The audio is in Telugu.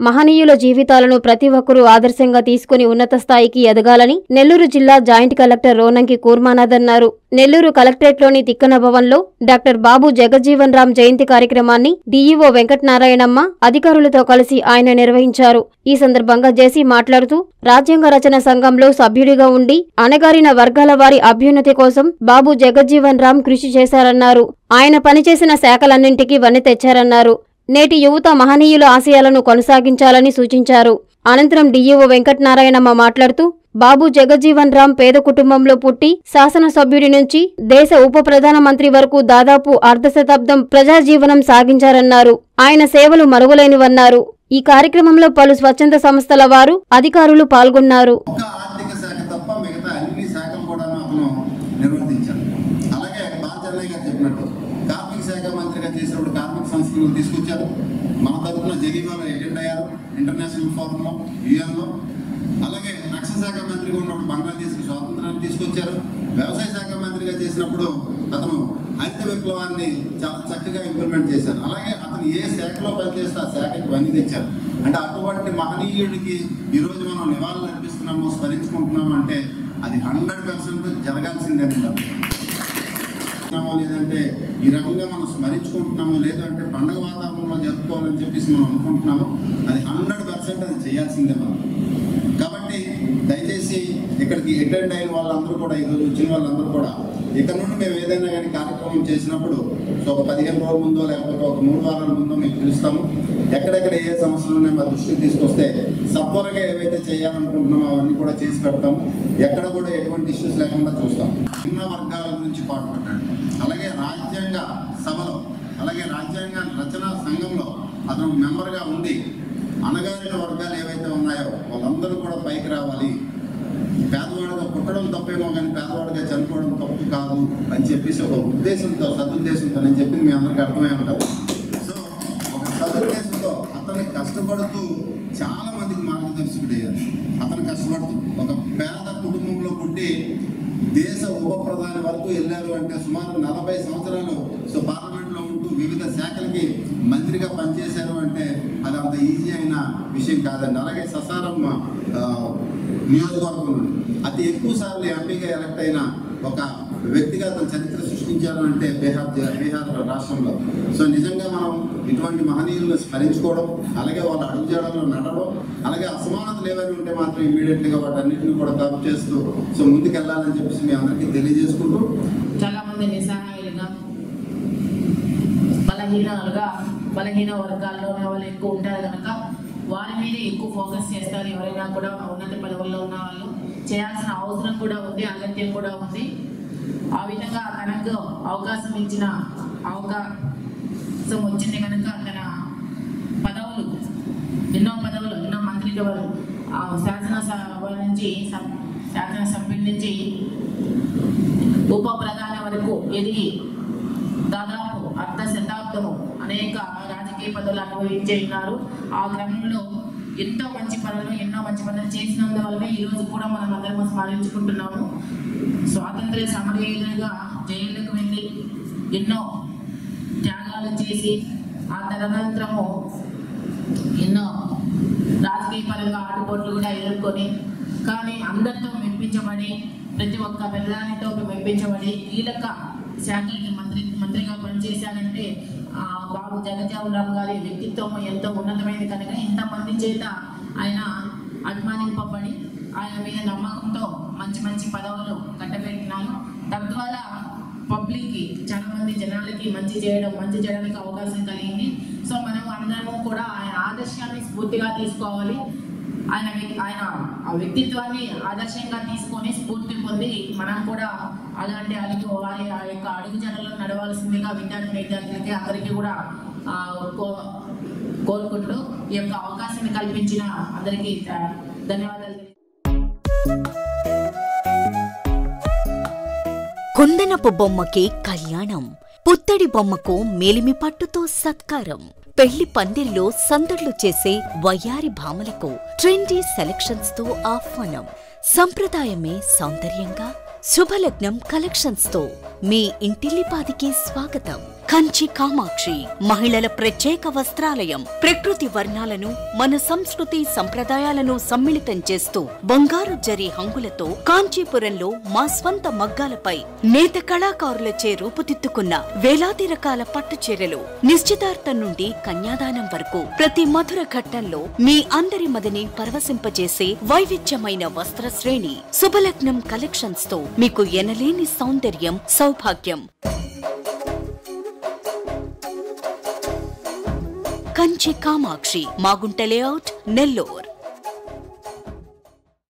మహనీయుల జీవితాలను ప్రతి ఒక్కరూ ఆదర్శంగా తీసుకుని ఉన్నత స్థాయికి ఎదగాలని నెల్లూరు జిల్లా జాయింట్ కలెక్టర్ రోనంకి కూర్మానాథ్ అన్నారు. నెల్లూరు కలెక్టరేట్లోని తిక్కన భవన్లో డాక్టర్ బాబు జగజ్జీవన్ రామ్ జయంతి కార్యక్రమాన్ని డీఈఓ వెంకటనారాయణమ్మ అధికారులతో కలిసి ఆయన నిర్వహించారు. ఈ సందర్భంగా జేసీ మాట్లాడుతూ రాజ్యాంగ రచన సంఘంలో సభ్యుడిగా ఉండి అణగారిన వర్గాల వారి అభ్యున్నతి కోసం బాబు జగజ్జీవన్ రామ్ కృషి చేశారన్నారు. ఆయన పనిచేసిన శాఖలన్నింటికీ వన్నె తెచ్చారన్నారు. నేటి యువత మహనీయుల ఆశయాలను కొనసాగించాలని సూచించారు. అనంతరం డీఈఓ వెంకటనారాయణమ్మ మాట్లాడుతూ బాబు జగజ్జీవన్ రామ్ పేద కుటుంబంలో పుట్టి శాసనసభ్యుడి నుంచి దేశ ఉప ప్రధానమంత్రి వరకు దాదాపు అర్ధశతాబ్దం ప్రజాజీవనం సాగించారన్నారు. ఆయన సేవలు మరుగులేనివన్నారు ఈ కార్యక్రమంలో పలు స్వచ్ఛంద సంస్థల వారు అధికారులు పాల్గొన్నారు ఒక ఆర్థిక శాఖ తప్ప మిగతా అన్ని శాఖలు కూడా అతను నిర్వర్తించాడు అలాగే బాల చెన్నయ్య గారు చెప్పినట్టు కార్మిక శాఖ మంత్రిగా చేసినప్పుడు కార్మిక సంస్థలు తీసుకొచ్చారు. మన తరఫున జెనీవాలో అటెండ్ అయ్యారు ఇంటర్నేషనల్ ఫోరంలో యుఎన్లో అలాగే రక్షణ శాఖ మంత్రిగా ఉన్నప్పుడు బంగ్లాదేశ్కి స్వాతంత్రాన్ని తీసుకొచ్చారు. వ్యవసాయ శాఖ మంత్రిగా చేసినప్పుడు అతను హరిత విప్లవాన్ని చాలా చక్కగా ఇంప్లిమెంట్ చేశారు. అలాగే అతను ఏ శాఖలో పనిచేస్తే ఆ శాఖకి పని తెచ్చారు. అంటే అటువంటి మహనీయుడికి ఈరోజు మనం నివాళులు అర్పిస్తున్నాము స్మరించుకుంటున్నాము అంటే అది హండ్రెడ్ పర్సెంట్ జరగాల్సిందే లేదంటే ఈ రకంగా మనం స్మరించుకుంటున్నాము లేదంటే పండగ వాతావరణంలో జరుపుకోవాలని చెప్పేసి మనం అనుకుంటున్నాము? అది హండ్రెడ్ పర్సెంట్ అది చేయాల్సిందే మనం. కాబట్టి దయచేసి ఇక్కడికి అటెండ్ అయిన వాళ్ళందరూ కూడా ఈరోజు వచ్చిన వాళ్ళందరూ కూడా ఇక్కడ నుండి మేము ఏదైనా కానీ కార్యక్రమం చేసినప్పుడు సో ఒక పదిహేను రోజుల ముందో లేకపోతే ఒక మూడు వారాల ముందో మేము పిలుస్తాము. ఎక్కడెక్కడ ఏ సమస్యలు ఉన్నాయో మా దృష్టికి తీసుకొస్తే సత్వరంగా ఏవైతే చేయాలనుకుంటున్నామో అవన్నీ కూడా చేసి పెడతాము. ఎక్కడ కూడా ఎటువంటి ఇష్యూస్ లేకుండా చూస్తాం చిన్న వర్గాల గురించి పాటుపడ్డాడు. అలాగే రాజ్యాంగ సభలో అలాగే రాజ్యాంగ రచనా సంఘంలో అతను మెంబర్గా ఉండి అణగారిన వర్గాలు ఏవైతే ఉన్నాయో వాళ్ళందరూ కూడా పైకి రావాలి. పేదవాడిగా పుట్టడం తప్పేమో కానీ పేదవాడిగా చనిపోవడం తప్పు కాదు అని చెప్పేసి ఒక ఉద్దేశంతో సదుద్దేశంతో నేను చెప్పింది మీ అందరికీ అర్థమై ఉంటుంది. సో ఒక సదుద్దేశంతో అతన్ని కష్టపడుతూ చాలా మందికి మార్గదర్శకుడయ్యారు అతను కష్టపడుతూ ఒక పేద కుటుంబంలో పుట్టి దేశ ఉప ప్రధాని వరకు వెళ్ళారు అంటే సుమారు నలభై సంవత్సరాలు సో పార్లమెంట్లో ఉంటూ వివిధ శాఖలకి మంత్రిగా పనిచేశారు అంటే అది అంత ఈజీ అయిన విషయం కాదండి. అలాగే ససారమ్మ నియోజకవర్గం నుండి అతి ఎక్కువ సార్లు ఎంపీగా ఎలక్ట్ అయిన ఒక వ్యక్తిగత చరిత్ర సృష్టించారు అంటే బీహార్ బీహార్ రాష్ట్రంలో. సో నిజంగా మనం ఇటువంటి మహనీయులను స్మరించుకోవడం అలాగే వాళ్ళ అడుగుజాడలో నడవడం అలాగే అసమానతలు ఏవైనా ఉంటే మాత్రం ఇమీడియట్గా వాటన్నిటిని కూడా కవర్ చేస్తూ సో ముందుకెళ్ళాలని చెప్పేసి మీ అందరికీ తెలియజేసుకుంటూ. చాలామంది నిస్సహాయులుగా బలహీనాలుగా బలహీన వర్గాల్లో వాళ్ళు ఎక్కువ ఉంటారు కనుక వారి మీద ఎక్కువ ఫోకస్ చేస్తారు ఎవరైనా కూడా ఉన్నత పదవుల్లో ఉన్న వాళ్ళు. చేయాల్సిన అవసరం కూడా ఉంది అగత్యం కూడా ఉంది. ఆ విధంగా తనకు అవకాశం ఇచ్చిన అవకాశం వచ్చింది కనుక తన పదవులు ఎన్నో పదవులు ఎన్నో మంత్రిత్వాలు ఆ శాసనసభ నుంచి శాసనసభ్యుల నుంచి ఉప ప్రధాన వరకు ఎదిగి దాదాపు అర్ధ శతాబ్దము అనేక రాజకీయ పదవులు అనుభవించే ఉన్నారు ఆ క్రమంలో ఎంతో మంచి పనులు ఎన్నో మంచి పనులు చేసినందువల్లనే ఈ రోజు కూడా మనం అందరం స్మరించుకుంటున్నాము. స్వాతంత్ర సమరయోధులుగా జైళ్ళకు వెళ్ళి ఎన్నో త్యాగాలు చేసి ఆ తదనంతరము ఎన్నో రాజకీయ పరంగా ఆటుపోట్లు కూడా ఎదుర్కొని కానీ అందరితో మెప్పించబడి ప్రతి ఒక్క పెద్దదానితో మెప్పించబడి కీలక శాఖలకి మంత్రి మంత్రిగా పనిచేశారంటే బాబు జగజ్జావు గారి వ్యక్తిత్వం ఎంతో ఉన్నతమైనది కనుక ఇంతమంది చేత ఆయన అభిమానింపబడి ఆయన మీద నమ్మకంతో మంచి మంచి పదవులు కట్టబెట్టినారు. తద్వారా పబ్లిక్కి చాలా మంది జనాలకి మంచి చేయడం మంచి చేయడానికి అవకాశం కలిగింది. సో మనం అందరము కూడా ఆయన ఆదర్శాన్ని స్ఫూర్తిగా తీసుకోవాలి. ఆయన ఆయన ఆ వ్యక్తిత్వాన్ని ఆదర్శంగా తీసుకొని స్ఫూర్తి పొంది మనం కూడా అలాంటి అడుగు వారి ఆ యొక్క అడుగు జనలో నడవాల్సిందిగా విద్యార్థి విద్యార్థులకి అందరికీ కూడా కో- కోరుకుంటూ ఈ యొక్క అవకాశాన్ని కల్పించిన అందరికీ ధన్యవాదాలు. తెలియ- కుందనపు బొమ్మకి కళ్యాణం పుత్తడి బొమ్మకు మేలిమి పట్టుతో సత్కారం. పెళ్ళి పందిర్లో సందడ్లు చేసే వయ్యారి భామలకు ట్రెండీ సెలెక్షన్స్తో ఆహ్వానం. సంప్రదాయమే సౌందర్యంగా శుభలగ్నం కలెక్షన్స్తో మీ ఇంటిల్లిపాదికి స్వాగతం. కంచి కామాక్షి మహిళల ప్రత్యేక వస్త్రాలయం ప్రకృతి వర్ణాలను మన సంస్కృతి సంప్రదాయాలను సమ్మిళితం చేస్తూ బంగారు జరి హంగులతో కాంచీపురంలో మా స్వంత మగ్గాలపై నేత కళాకారులచే రూపుదిద్దుకున్న వేలాది రకాల పట్టు చీరలు నిశ్చితార్థం నుండి కన్యాదానం వరకు. ప్రతి మధుర ఘట్టంలో మీ అందరి మదిని పరవశింపజేసే వైవిధ్యమైన వస్త్ర శ్రేణి శుభలగ్నం కలెక్షన్స్తో మీకు ఎనలేని సౌందర్యం సౌభాగ్యం. కంచి కామాక్షి మాగుంట లేఅవుట్ నెల్లూరు.